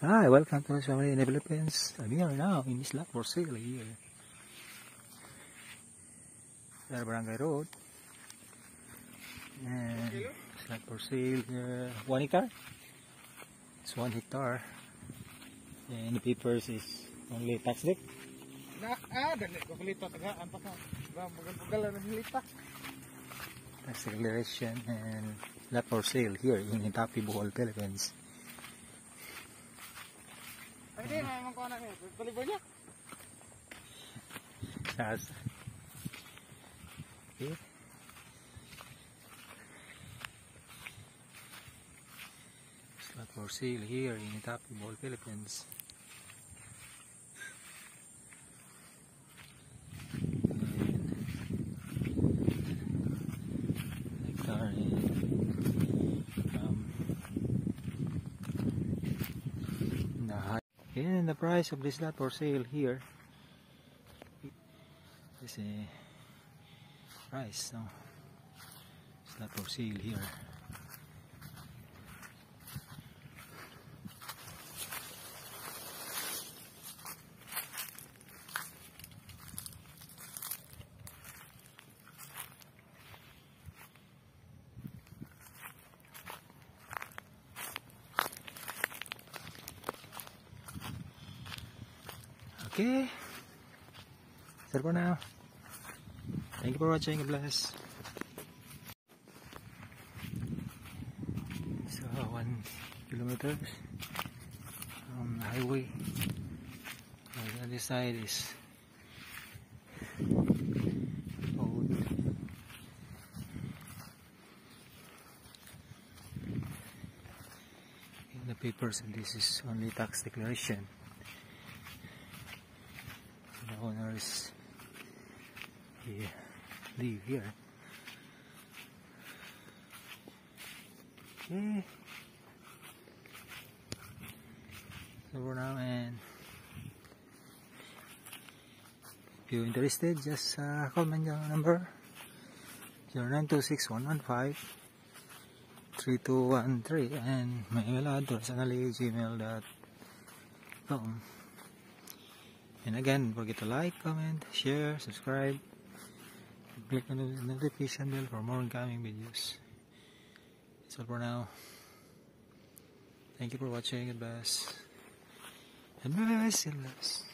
Hi, welcome to Family in the Philippines. I'm here now in Isla for sale here. There Barangay Road. And it's like for sale here. One hectare? It's one hectare. And the papers is only tax deck. Na, ah, dali ko kulito tagaan pa ka. Magal-magal na nilita. Tax declaration and lot for sale here in Getafe, Bohol, Philippines. Di, may mga kuha na niya. Palibor niya. Yes. Okay. It's lot for sale here in Getafe, Bohol, Philippines. And the price of this lot for sale here is a price. No? It's lot for sale here. Okay. That's for now. Thank you for watching. God bless. So, one kilometers from the highway. On the other side is road. In the papers, and this is only tax declaration. Owners here live here. Okay. So for now and if you're interested just uh, comment your number 0926 3213 and my email address analygmail.com and again, forget to like, comment, share, subscribe, click on the notification bell for more incoming videos. That's all for now. Thank you for watching. God bless. And bye, still bless.